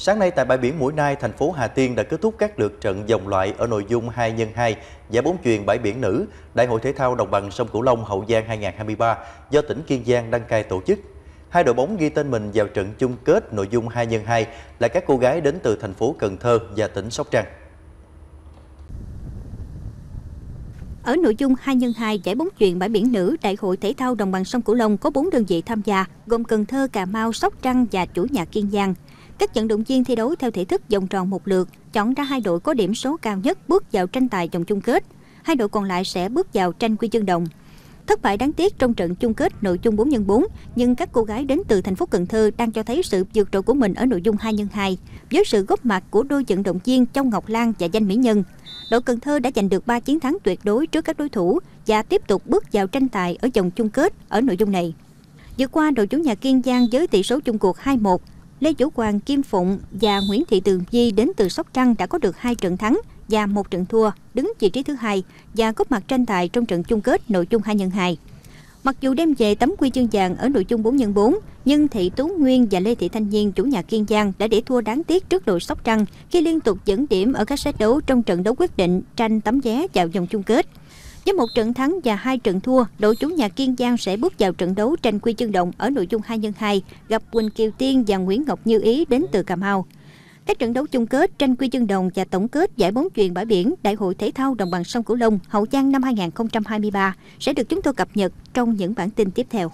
Sáng nay tại bãi biển Mũi Nai, thành phố Hà Tiên đã kết thúc các lượt trận vòng loại ở nội dung 2 x 2 giải bóng chuyền bãi biển nữ, Đại hội thể thao đồng bằng sông Cửu Long Hậu Giang 2023 do tỉnh Kiên Giang đăng cai tổ chức. Hai đội bóng ghi tên mình vào trận chung kết nội dung 2 x 2 là các cô gái đến từ thành phố Cần Thơ và tỉnh Sóc Trăng. Ở nội dung 2 x 2 giải bóng chuyền bãi biển nữ, Đại hội thể thao đồng bằng sông Cửu Long có 4 đơn vị tham gia, gồm Cần Thơ, Cà Mau, Sóc Trăng và chủ nhà Kiên Giang. Các vận động viên thi đấu theo thể thức vòng tròn một lượt, chọn ra hai đội có điểm số cao nhất bước vào tranh tài vòng chung kết. Hai đội còn lại sẽ bước vào tranh quy chương đồng. Thất bại đáng tiếc trong trận chung kết nội dung 4 x 4, nhưng các cô gái đến từ thành phố Cần Thơ đang cho thấy sự vượt trội của mình ở nội dung 2 x 2 với sự góp mặt của đôi vận động viên Châu Ngọc Lan và Danh Mỹ Nhân. Đội Cần Thơ đã giành được 3 chiến thắng tuyệt đối trước các đối thủ và tiếp tục bước vào tranh tài ở vòng chung kết ở nội dung này. Vừa qua đội chủ nhà Kiên Giang với tỷ số chung cuộc 2-1, Lê Vũ Hoàng, Kim Phụng và Nguyễn Thị Tường Di đến từ Sóc Trăng đã có được hai trận thắng và một trận thua, đứng vị trí thứ hai và góp mặt tranh tài trong trận chung kết nội dung 2 x 2. Mặc dù đem về tấm quy chương vàng ở nội dung 4 x 4, nhưng Thị Tú Nguyên và Lê Thị Thanh Nhiên chủ nhà Kiên Giang đã để thua đáng tiếc trước đội Sóc Trăng khi liên tục dẫn điểm ở các set đấu trong trận đấu quyết định tranh tấm vé vào vòng chung kết. Với một trận thắng và hai trận thua, đội chủ nhà Kiên Giang sẽ bước vào trận đấu tranh quy chương động ở nội dung 2 x 2 gặp Quỳnh Kiều Tiên và Nguyễn Ngọc Như Ý đến từ Cà Mau. Các trận đấu chung kết tranh quy chương đồng và tổng kết giải bóng chuyền bãi biển Đại hội thể thao đồng bằng sông Cửu Long Hậu Giang năm 2023 sẽ được chúng tôi cập nhật trong những bản tin tiếp theo.